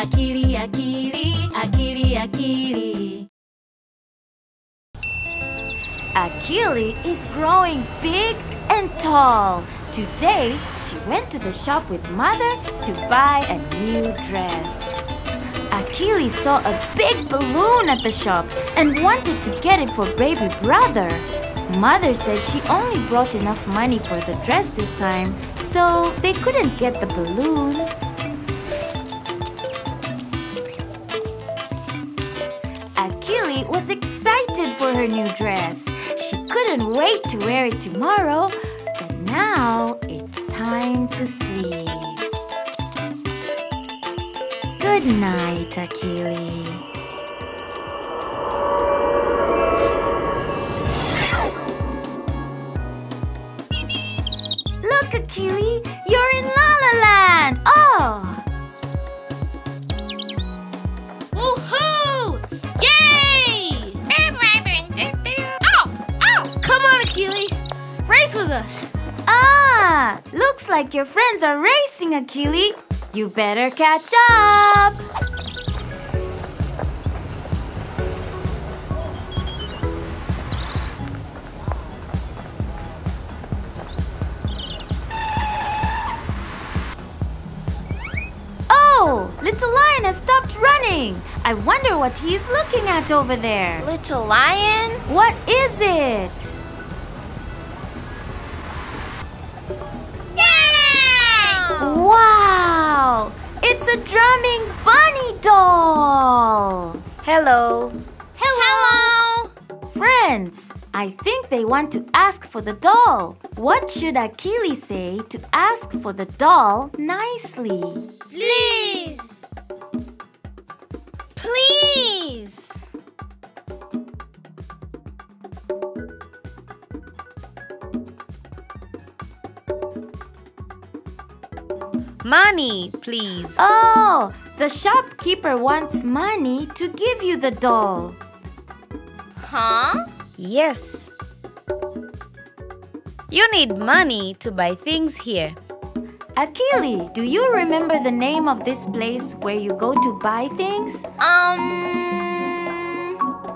Akili, akili, akili, akili. Akili is growing big and tall. Today, she went to the shop with mother to buy a new dress. Akili saw a big balloon at the shop and wanted to get it for baby brother. Mother said she only brought enough money for the dress this time, so they couldn't get the balloon. Excited for her new dress. She couldn't wait to wear it tomorrow, but now it's time to sleep. Good night, Akili. Look, Akili, us. ah, looks like your friends are racing, Akili. You better catch up. Oh, Little Lion has stopped running. I wonder what he's looking at over there. Little lion? What is it? Drumming bunny doll! Hello. Hello. Friends, I think they want to ask for the doll. What should Akili say to ask for the doll nicely? Please. Please. Money, please. Oh, the shopkeeper wants money to give you the doll. Huh? Yes. You need money to buy things here. Akili, do you remember the name of this place where you go to buy things? Um.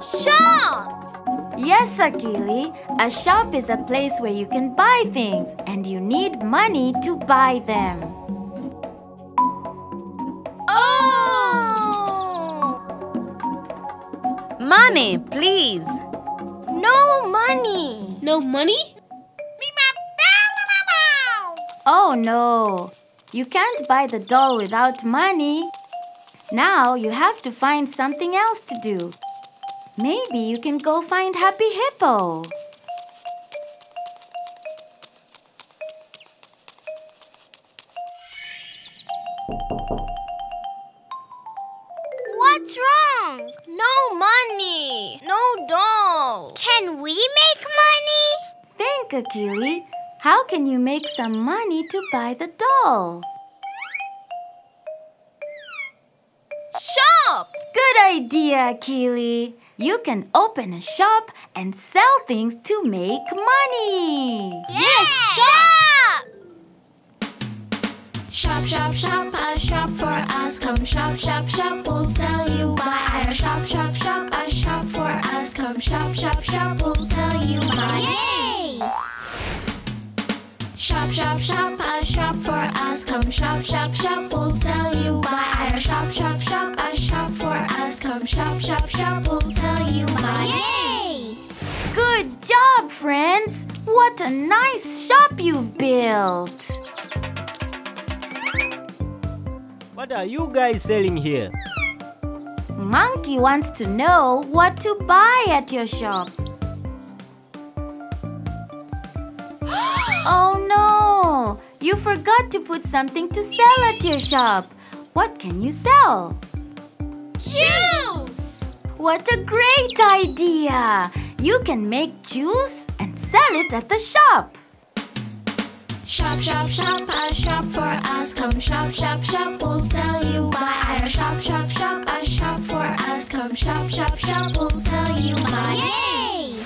Shop. Yes, Akili. A shop is a place where you can buy things and you need money to buy them. Money, please. No money. No money? Oh no, you can't buy the doll without money. Now you have to find something else to do. Maybe you can go find Happy Hippo. What's wrong? No money. No doll. Can we make money? Think, Akili. How can you make some money to buy the doll? Shop. Good idea, Akili. You can open a shop and sell things to make money. Yes, shop. Shop, shop, shop, a shop for us. Come shop, shop, shop, we'll sell you by our shop, shop, shop, a shop for us. Come shop, shop, shop, we'll sell you by. Yay! Shop, shop, shop, a shop for us. Come shop, shop, shop, we'll sell you by our shop, shop, shop, a shop for us. Come shop, shop, shop, we'll sell you by. Yay! Good job, friends. What a nice shop you've built. What are you guys selling here? Monkey wants to know what to buy at your shop. oh no! You forgot to put something to sell at your shop. What can you sell? Juice. What a great idea! You can make juice and sell it at the shop. Shop, shop, shop, a shop for us. Come shop, shop, shop, we'll sell you by our shop, shop, shop, a shop for us. Come shop, shop, shop, we'll sell you by. Yay!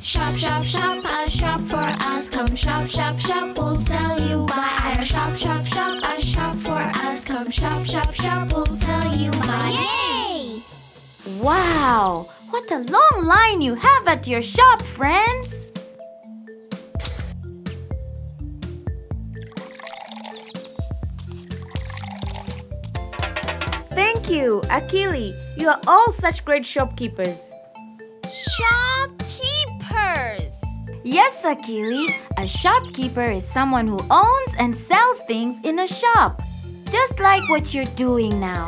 Shop, shop, shop, a shop for us. Come shop, shop, shop, we'll sell you by our shop, shop, shop, a shop for us. Come shop, shop, shop, will sell you my. Yay! Wow! What a long line you have at your shop, friends! You, Akili. You are all such great shopkeepers. Shopkeepers. Yes, Akili, a shopkeeper is someone who owns and sells things in a shop, just like what you're doing now.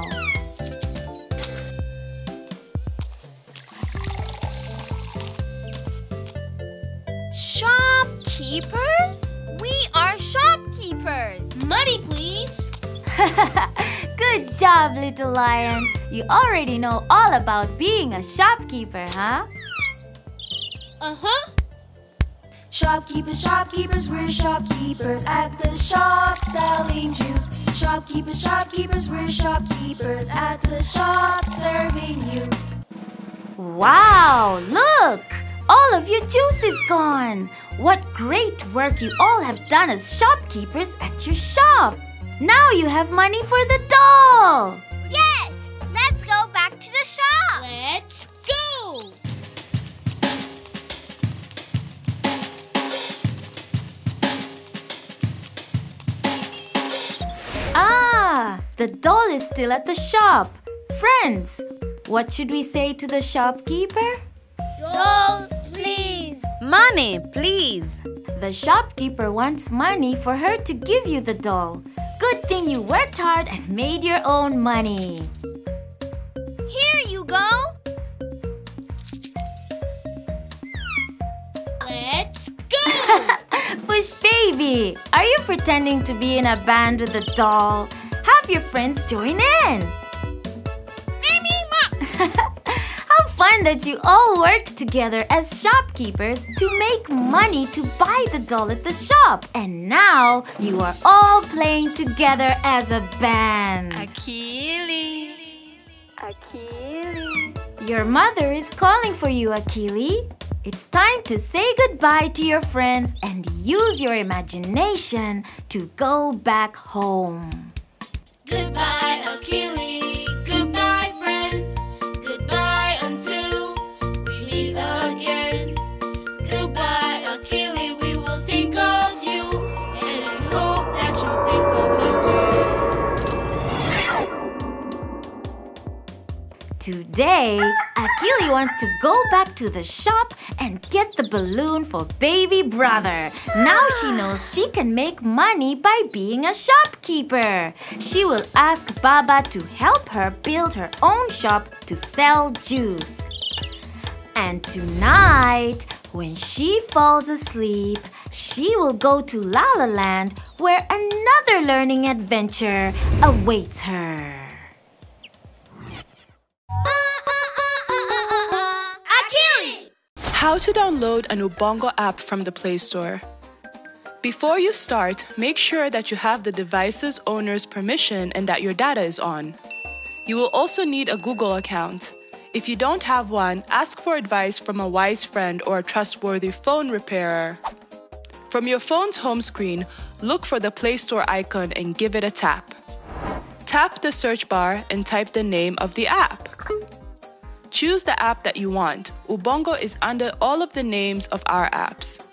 Shopkeepers? We are shopkeepers. Money, please. Good job, little lion. You already know all about being a shopkeeper, huh? Uh huh. Shopkeepers, shopkeepers, we're shopkeepers at the shop selling juice. Shopkeepers, shopkeepers, we're shopkeepers at the shop serving you. Wow, look! All of your juice is gone. What great work you all have done as shopkeepers at your shop. Now you have money for the doll. Yes. Let's go back to the shop. Let's go. Ah, the doll is still at the shop. Friends, what should we say to the shopkeeper? Doll, please. Money, please. The shopkeeper wants money for her to give you the doll. Good thing you worked hard and made your own money. Here you go. Let's go. Bush baby, are you pretending to be in a band with a doll? Have your friends join in. How fun that you all worked together as shopkeepers to make money to buy the doll at the shop. And now you are all playing together as a band. Akili. Your mother is calling for you, Akili. It's time to say goodbye to your friends and use your imagination to go back home. Goodbye, Akili. Today, Akili wants to go back to the shop and get the balloon for baby brother. Now she knows she can make money by being a shopkeeper. She will ask Baba to help her build her own shop to sell juice. And tonight, when she falls asleep, she will go to La La Land where another learning adventure awaits her. How to download an Ubongo app from the Play Store. Before you start, make sure that you have the device's owner's permission and that your data is on. You will also need a Google account. If you don't have one, ask for advice from a wise friend or a trustworthy phone repairer. From your phone's home screen, look for the Play Store icon and give it a tap. Tap the search bar and type the name of the app. Choose the app that you want. Ubongo is under all of the names of our apps.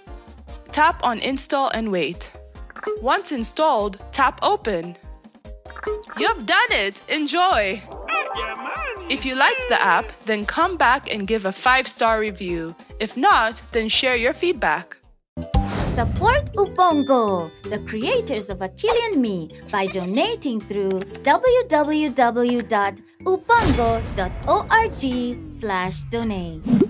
Tap on Install and wait. Once installed, tap Open. You have done it! Enjoy! If you liked the app, then come back and give a 5 star review. If not, then share your feedback. Support Ubongo, the creators of Akili and Me, by donating through www.ubongo.org slash donate.